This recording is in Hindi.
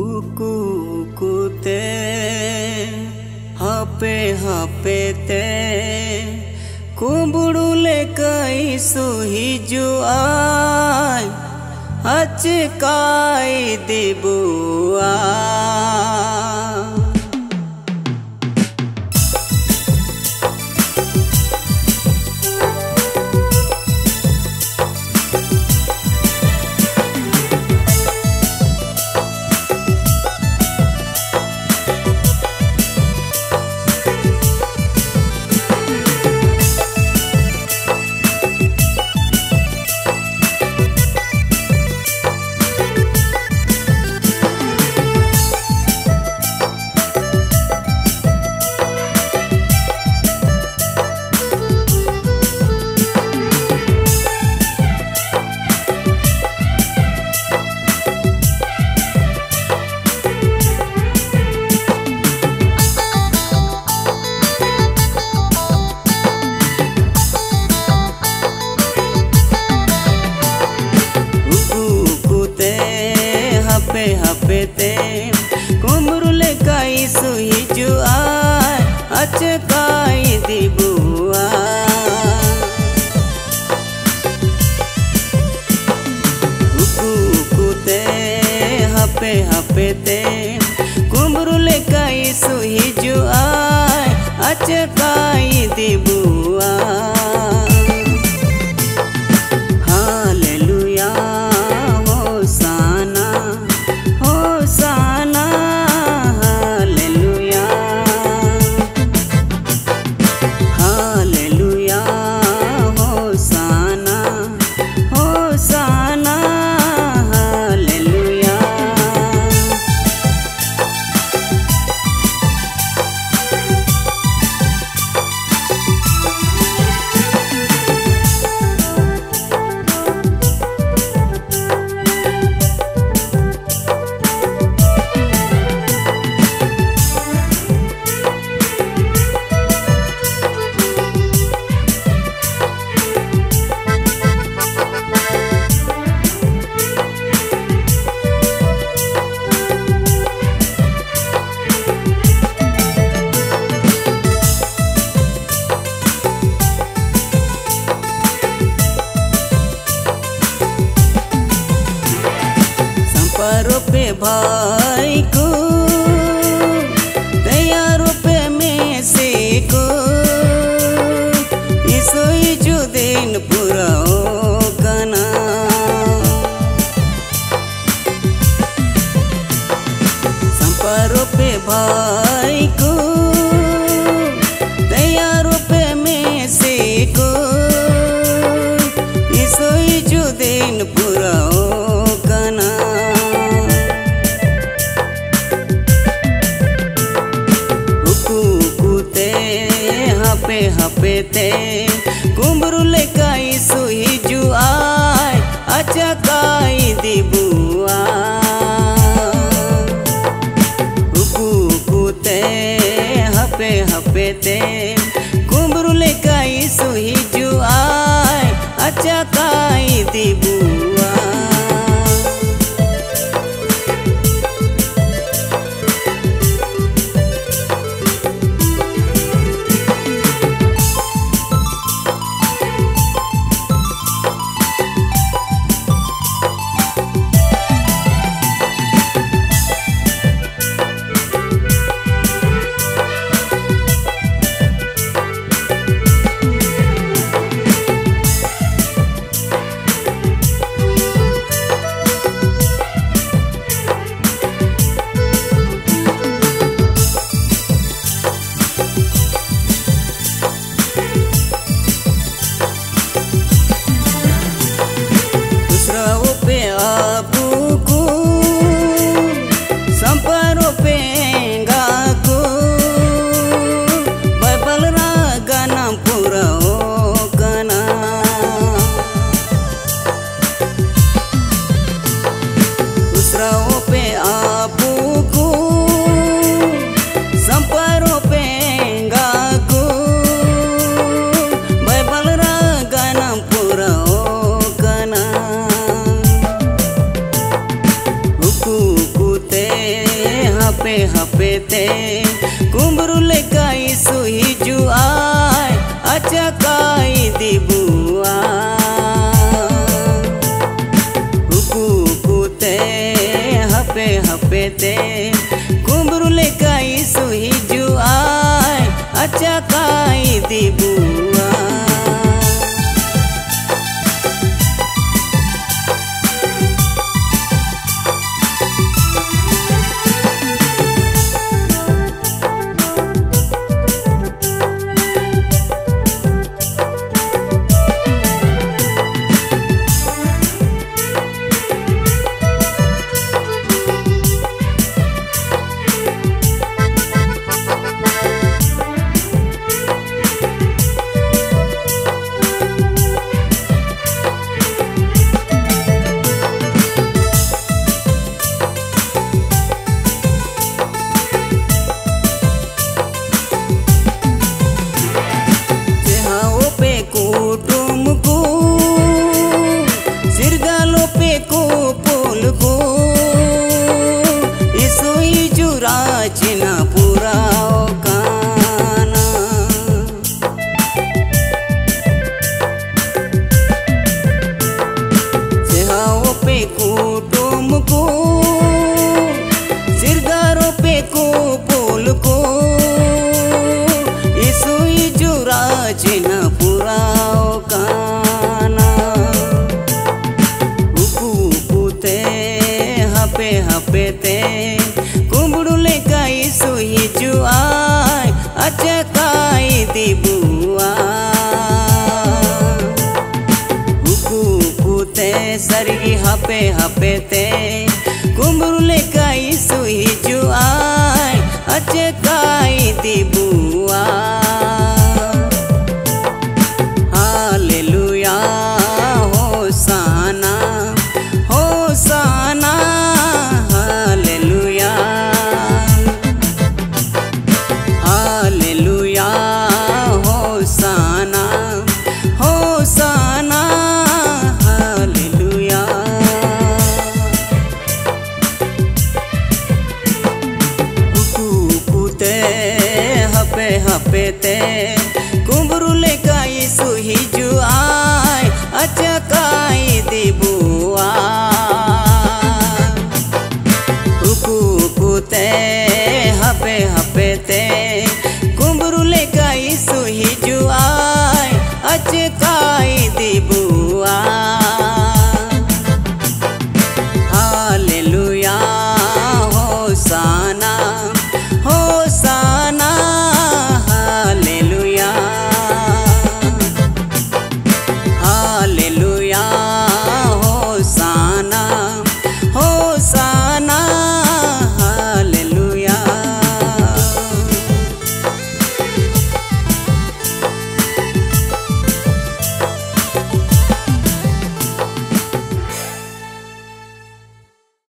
ಉಕು ಉಕುತೆ hape hapete kumburu lekai suhijuai acikai dibua ukukute acekai dibua ukukute hape hapete kumru lekai suhijuai acekai dibua hallelujah को। इसोई जो दिन पूरा hape hapete kumburu lekai suhijuai acakai dibua ukukute पे हपे ते कुंभरू लेकाई सुई जुआ अच्छा काई दिबुआ कुते हपे हपे ते कुंभरू लेकाई सुई जुआ अच्छा काई दिबुआ pute sarigi hape hape te Kumburu lekai suhi juai Acakai dibua